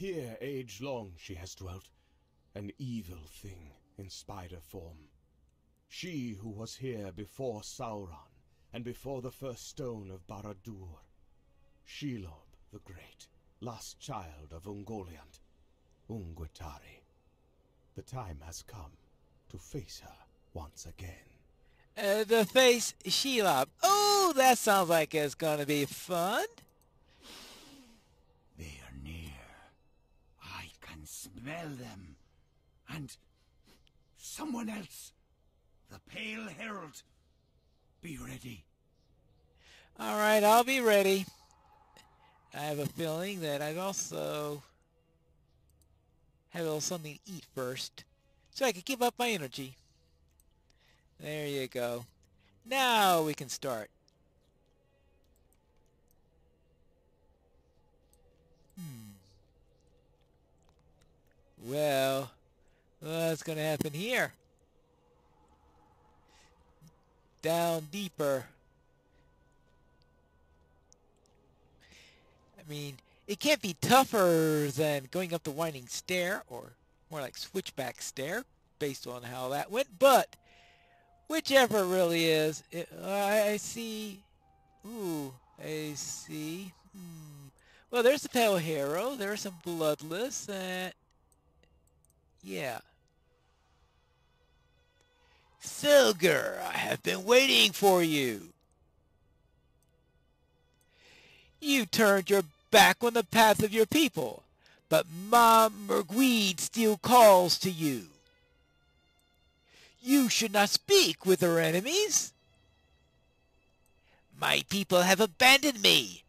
Here age long she has dwelt, an evil thing in spider form. She who was here before Sauron, and before the first stone of Barad-dûr. Shelob the Great, last child of Ungoliant, Unguentari. The time has come to face her once again. Uh, the face Shelob. Oh, that sounds like it's gonna be fun. They are near. I can smell them. And someone else. The Pale Herald. Be ready. All right, I'll be ready. I have a feeling that I've also have a little something to eat first, so I can keep up my energy. There you go. Now we can start. Well, what's going to happen here? Down deeper. I mean, it can't be tougher than going up the winding stair, or more like switchback stair, based on how that went, but whichever really is, it, I, see, ooh, I see, hmm. Well, there's the Pale Hero, there's some Bloodless, uh, yeah. Silger, I have been waiting for you. You turned your back on the path of your people, but Ma Mergweed still calls to you. You should not speak with her enemies. My people have abandoned me.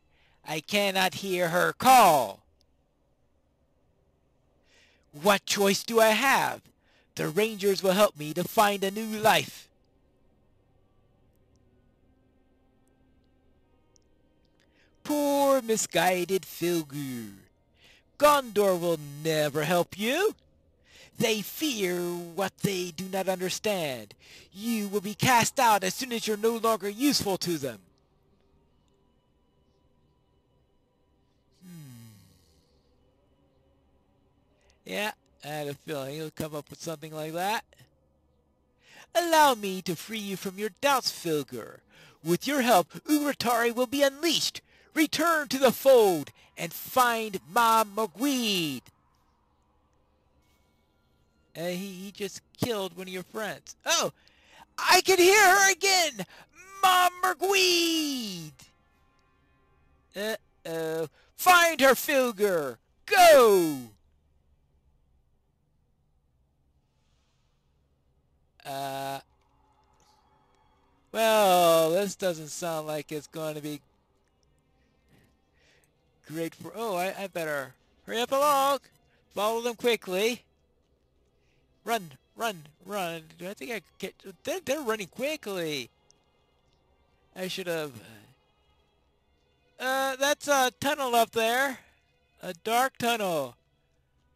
I cannot hear her call. What choice do I have? The rangers will help me to find a new life. Poor misguided Filgur. Gondor will never help you. They fear what they do not understand. You will be cast out as soon as you're no longer useful to them. Yeah, I had a feeling he'll come up with something like that. Allow me to free you from your doubts, Filgur. With your help, Urutari will be unleashed. Return to the fold and find Ma Mergweed. Uh, he, he just killed one of your friends. Oh, I can hear her again! Ma Mergweed! Uh-oh. Find her, Filgur! Go! Uh... Well, this doesn't sound like it's going to be great for... Oh, I, I better hurry up along. Follow them quickly. Run, run, run. Do I think I get... They're, they're running quickly. I should have... Uh, that's a tunnel up there. A dark tunnel.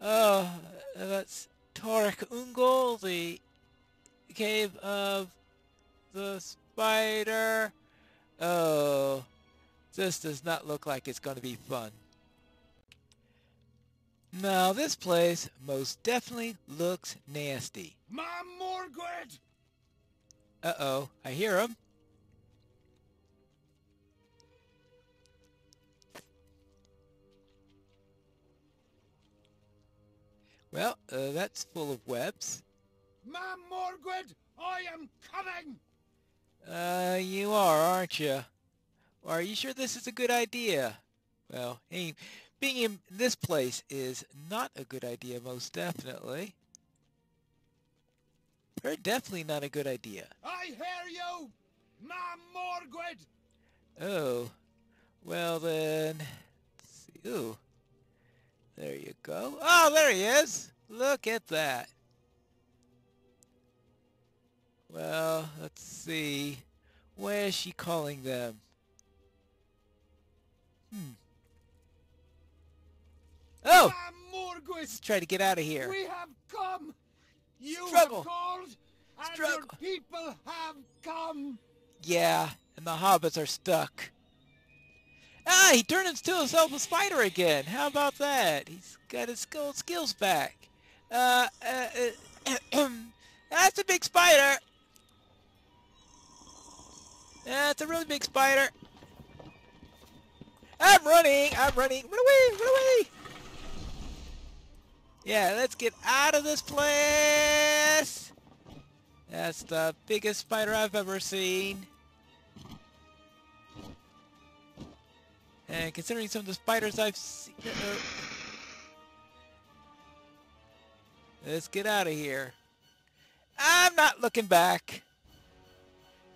Oh, that's Torech Ungol, the cave of the spider. Oh, this does not look like it's going to be fun. Now, this place most definitely looks nasty. Ma Morgred! Uh-oh, I hear him. Well, uh, that's full of webs. Ma Morgred, I am coming! Uh, you are, aren't you? Are you sure this is a good idea? Well, hey, being in this place is not a good idea, most definitely. Very definitely not a good idea. I hear you! Ma Morgred! Oh, well then, let's see. Ooh, there you go. Oh, there he is! Look at that. Well, let's see. Where is she calling them? Hmm. Oh! Ma Morgred! Let's try to get out of here. We have come! You Struggle. have called, and Struggle. your people have come! Yeah, and the hobbits are stuck. Ah, he turned into himself a spider again. How about that? He's got his skill, skills back. Uh, uh, uh that's a big spider. That's a really big spider. I'm running. I'm running. Run away. Run away. Yeah, let's get out of this place. That's the biggest spider I've ever seen. And considering some of the spiders I've seen... Uh, let's get out of here. I'm not looking back.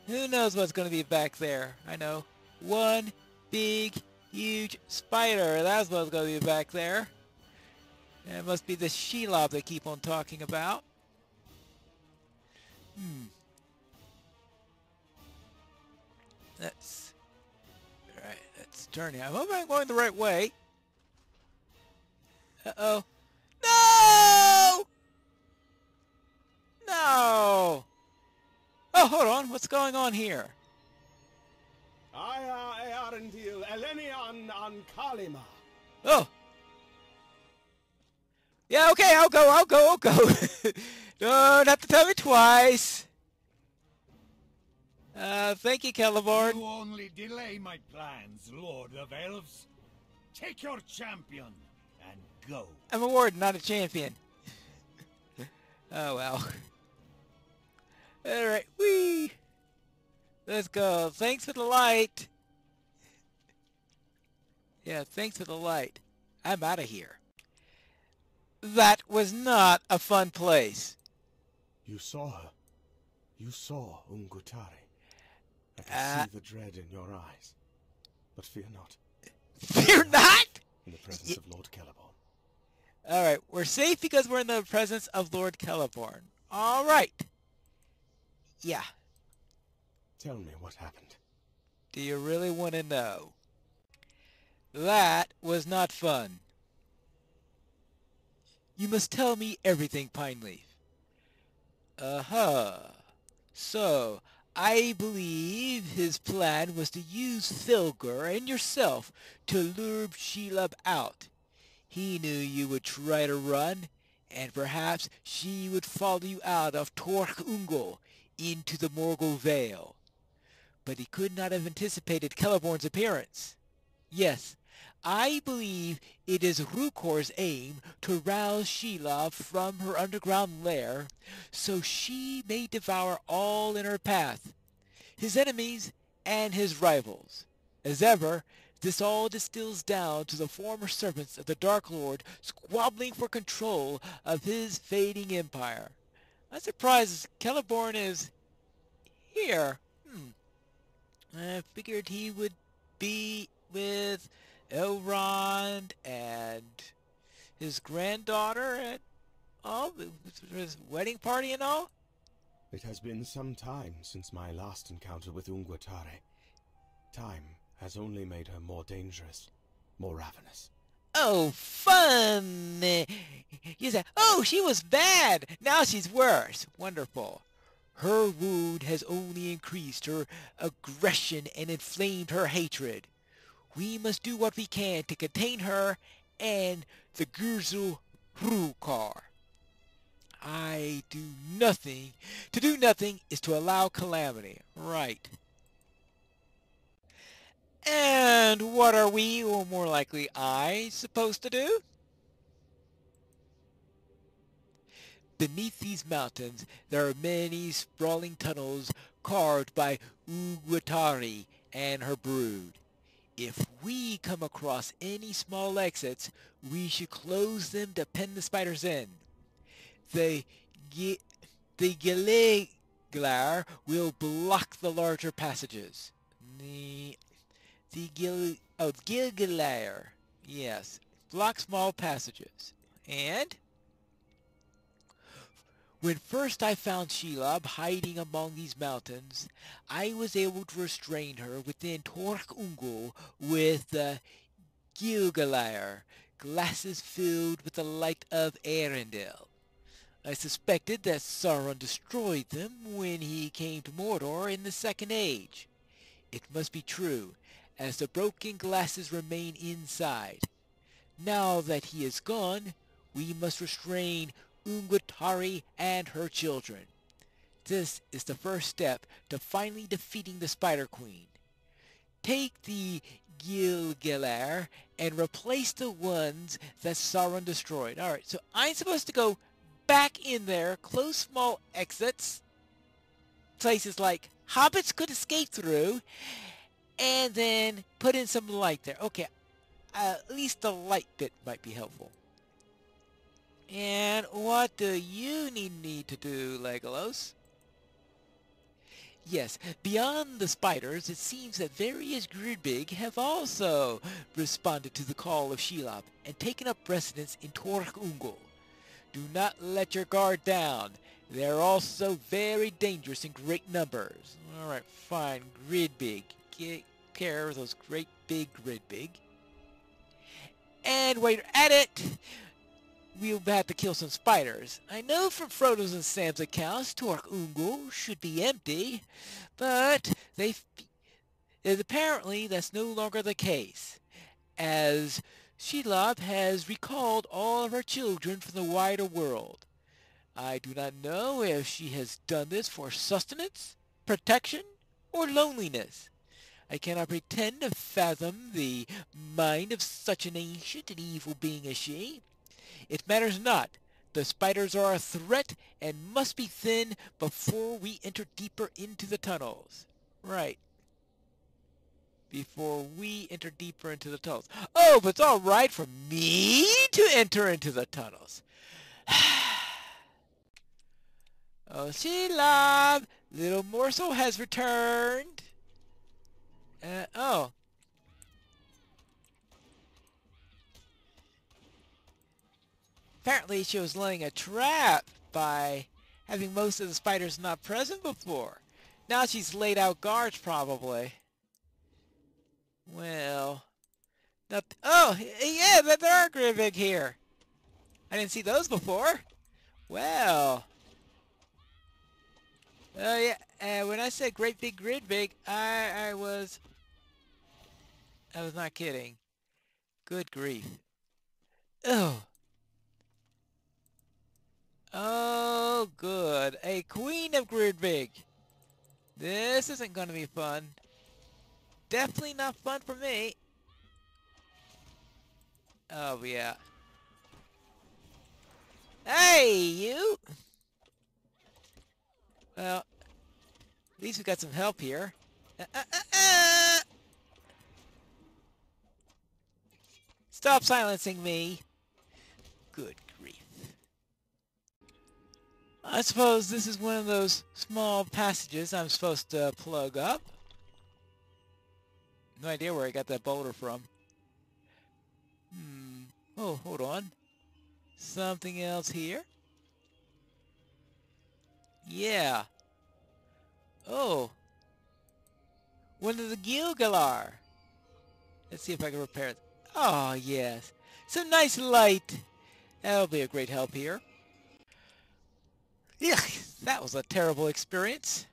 Who knows what's going to be back there? I know. One big, huge spider. That's what's going to be back there. It must be the Shelob they keep on talking about. Hmm. Let's... Alright, let's turn here. I hope I'm going the right way. Uh-oh. What's going on here? Aya Earendil Elenion an Kalima. Oh. Yeah, okay, I'll go, I'll go, I'll go. Don't have to tell me twice. Uh, thank you, Celeborn. You only delay my plans, Lord of Elves. Take your champion and go. I'm a warden, not a champion. oh, well. Alright, wee! Let's go. Thanks for the light. Yeah, thanks for the light. I'm out of here. That was not a fun place. You saw her. You saw Ungutari. I can Uh, see the dread in your eyes. But fear not. Fear not? In the presence of Lord Celeborn. Alright, we're safe because we're in the presence of Lord Celeborn. Alright. Yeah. Tell me what happened. Do you really want to know? That was not fun. You must tell me everything, Pineleaf. Uh-huh. So, I believe his plan was to use Thilgur and yourself to lure Shelob out. He knew you would try to run, and perhaps she would follow you out of Torech Ungol into the Morgul Vale. But he could not have anticipated Celeborn's appearance. Yes, I believe it is Rukor's aim to rouse Shelob from her underground lair, so she may devour all in her path, his enemies and his rivals. As ever, this all distills down to the former servants of the Dark Lord squabbling for control of his fading empire. I'm surprised Celeborn is here. I figured he would be with Elrond and his granddaughter at all, his wedding party and all. It has been some time since my last encounter with Ungutare. Time has only made her more dangerous, more ravenous. Oh, fun! You say, oh, she was bad. Now she's worse. Wonderful. Her wound has only increased her aggression and inflamed her hatred. We must do what we can to contain her and the Gurzu Hrukar. I do nothing. To do nothing is to allow calamity. Right. And what are we, or more likely I, supposed to do? Beneath these mountains, there are many sprawling tunnels carved by Ugwatari and her brood. If we come across any small exits, we should close them to pen the spiders in. The, the Giliglar will block the larger passages. The, the Gil, oh, yes, block small passages. And when first I found Shelob hiding among these mountains, I was able to restrain her within Torech with the Gilgalire, glasses filled with the light of Earendil. I suspected that Sauron destroyed them when he came to Mordor in the Second Age. It must be true, as the broken glasses remain inside. Now that he is gone, we must restrain Ungutari and her children. This is the first step to finally defeating the Spider Queen. Take the Gil-galad and replace the ones that Sauron destroyed. Alright, so I'm supposed to go back in there, close small exits, places like hobbits could escape through, and then put in some light there. Okay, uh, at least the light bit might be helpful. And what do you need me to do, Legolas? Yes, beyond the spiders, it seems that various Gridbig have also responded to the call of Shelob and taken up residence in Torech. Do not let your guard down. They're also very dangerous in great numbers. Alright, fine, Gridbig. Get care of those great big Gridbig. And while you're at it, we'll have to kill some spiders. I know from Frodo's and Sam's accounts, Torech Ungol should be empty, but they apparently that's no longer the case, as Shelob has recalled all of her children from the wider world. I do not know if she has done this for sustenance, protection, or loneliness. I cannot pretend to fathom the mind of such an ancient and evil being as she. It matters not. The spiders are a threat and must be thin before we enter deeper into the tunnels. Right. Before we enter deeper into the tunnels. Oh, but it's all right for me to enter into the tunnels. oh, Shelob! Little morsel has returned. Uh, oh. Apparently she was laying a trap by having most of the spiders not present before. Now she's laid out guards probably. Well, not oh yeah, there are Grivig here. I didn't see those before. Well, oh yeah. Uh, when I said great big grid big, I I was I was not kidding. Good grief. Oh. Oh, good. A queen of Gridbig. This isn't going to be fun. Definitely not fun for me. Oh, yeah. Hey, you! Well, at least we got some help here. Uh, uh, uh, uh. Stop silencing me. Good I suppose this is one of those small passages I'm supposed to plug up. No idea where I got that boulder from. Hmm. Oh, hold on. Something else here? Yeah. Oh. One of the Gil-galad. Let's see if I can repair it. Oh, yes. Some nice light. That'll be a great help here. That was a terrible experience.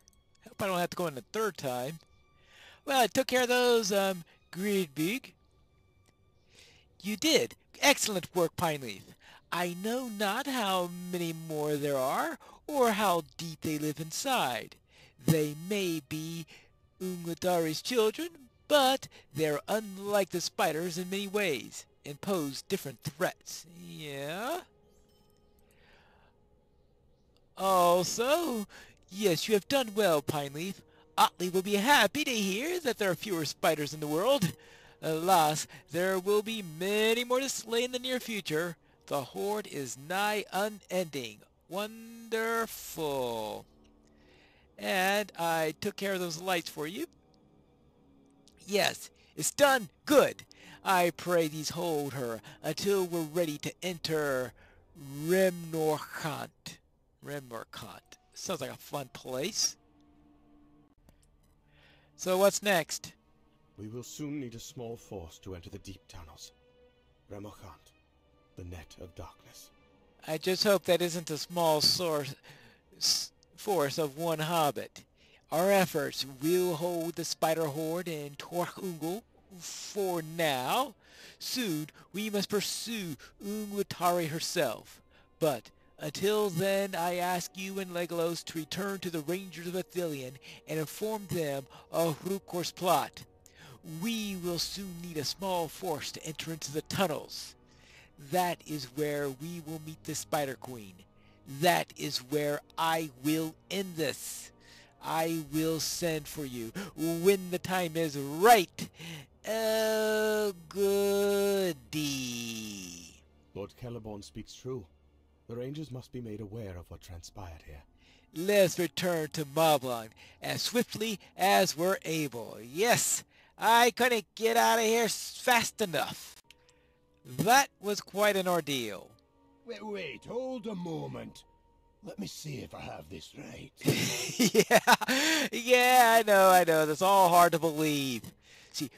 Hope I don't have to go in a third time. Well, I took care of those, um, Gridbig. You did. Excellent work, Pineleaf. I know not how many more there are, or how deep they live inside. They may be Ungutari's children, but they're unlike the spiders in many ways, and pose different threats. Yeah? Also, yes, you have done well, Pineleaf. Otley will be happy to hear that there are fewer spiders in the world. Alas, there will be many more to slay in the near future. The horde is nigh unending. Wonderful. And I took care of those lights for you. Yes, it's done. Good. I pray these hold her until we're ready to enter Remmorchant. Sounds like a fun place. So what's next? We will soon need a small force to enter the deep tunnels. Remmorchant, the net of darkness. I just hope that isn't a small source, force of one hobbit. Our efforts will hold the spider horde in Torech Ungol for now. Soon we must pursue Ungwatari herself. But until then, I ask you and Legolas to return to the Rangers of Ithilien and inform them of Hrukor's plot. We will soon need a small force to enter into the tunnels. That is where we will meet the Spider Queen. That is where I will end this. I will send for you when the time is right. Oh, goody. Lord Celeborn speaks true. The Rangers must be made aware of what transpired here. Let's return to Moblin as swiftly as we're able. Yes, I couldn't get out of here fast enough. That was quite an ordeal. Wait, wait, hold a moment. Let me see if I have this right. yeah, yeah, I know, I know. That's all hard to believe. See,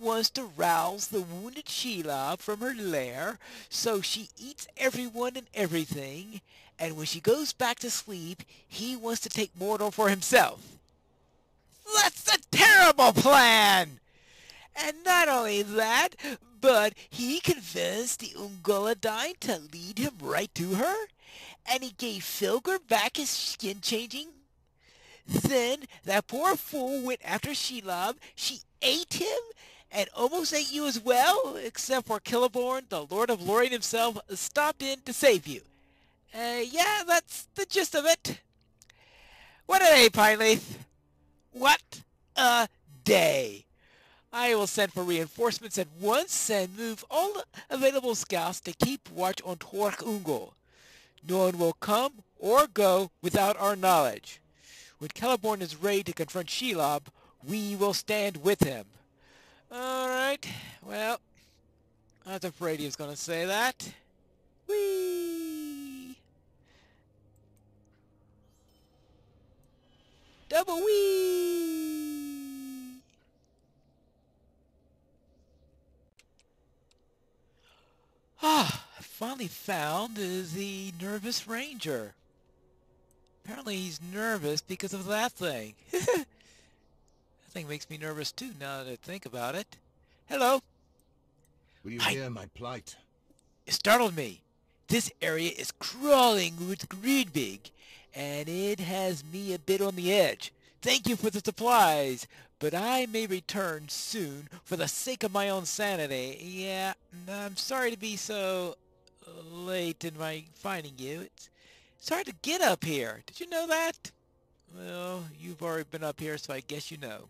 wants to rouse the wounded Shelob from her lair, so she eats everyone and everything, and when she goes back to sleep, he wants to take Mordor for himself. That's a terrible plan! And not only that, but he convinced the Ungolidain to lead him right to her, and he gave Filger back his skin-changing then that poor fool went after Shelob. She ate him and almost ate you as well, except for Celeborn, the Lord of Lorien himself, stopped in to save you. Uh, yeah, that's the gist of it. What a day, Pineleaf. What a day. I will send for reinforcements at once and move all available scouts to keep watch on Torech Ungol. No one will come or go without our knowledge. When Celeborn is ready to confront Shelob, we will stand with him. Alright, well, I was afraid he was going to say that. Whee! Double whee! Ah, I finally found the nervous ranger. Apparently he's nervous because of that thing. that thing makes me nervous too now that I think about it. Hello. Will you I- hear my plight? It startled me. This area is crawling with Greenbig, and it has me a bit on the edge. Thank you for the supplies, but I may return soon for the sake of my own sanity. Yeah, I'm sorry to be so late in my finding you. It's, it's hard to get up here. Did you know that? Well, you've already been up here, so I guess you know.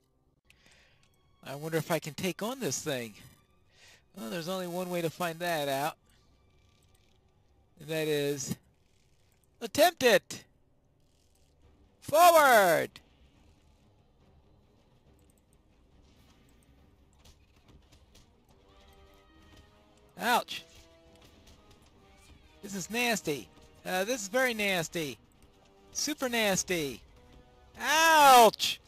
I wonder if I can take on this thing. Well, there's only one way to find that out. And that is... Attempt it! Forward! Ouch! This is nasty. Uh, this is very nasty. Super nasty. Ouch!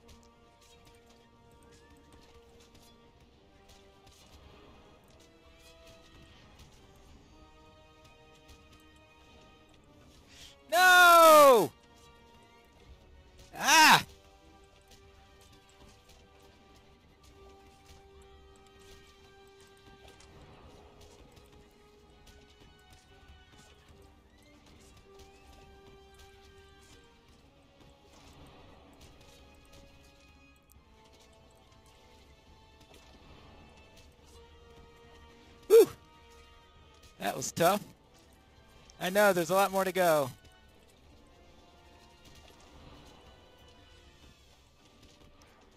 That was tough. I know, there's a lot more to go.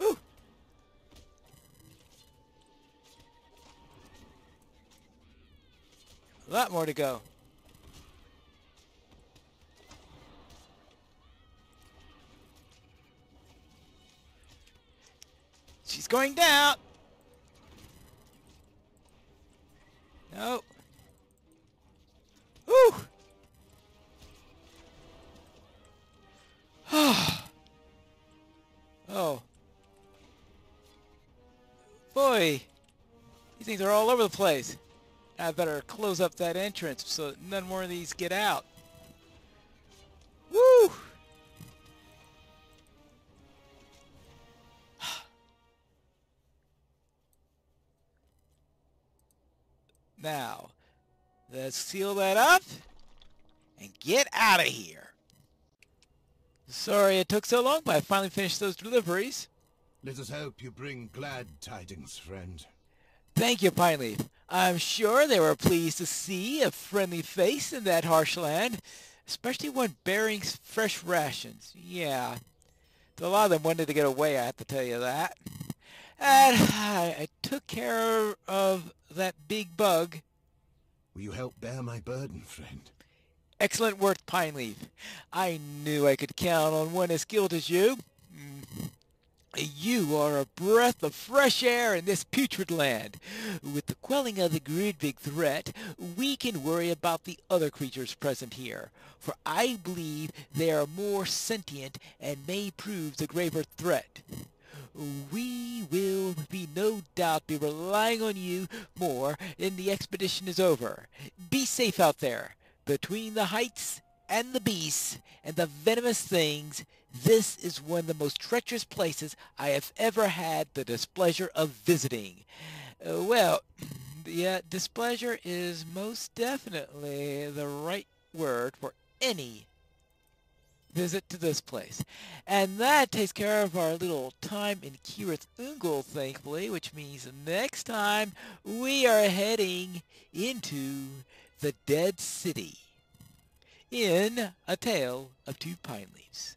A lot more to go. She's going down. Boy. These things are all over the place. I better close up that entrance so none more of these get out. Woo! Now, let's seal that up and get out of here. Sorry it took so long, but I finally finished those deliveries. Let us hope you bring glad tidings, friend. Thank you, Pineleaf. I'm sure they were pleased to see a friendly face in that harsh land, especially one bearing fresh rations. Yeah, a lot of them wanted to get away, I have to tell you that. And I, I took care of that big bug. Will you help bear my burden, friend? Excellent work, Pineleaf. I knew I could count on one as skilled as you. Mm-hmm. You are a breath of fresh air in this putrid land. With the quelling of the great big threat, we can worry about the other creatures present here, for I believe they are more sentient and may prove the graver threat. We will be no doubt be relying on you more when the expedition is over. Be safe out there, between the heights and the beasts and the venomous things this is one of the most treacherous places I have ever had the displeasure of visiting. Uh, well, yeah, displeasure is most definitely the right word for any visit to this place. And that takes care of our little time in Cirith Ungol, thankfully, which means next time we are heading into the Dead City in A Tale of Two Pineleafs.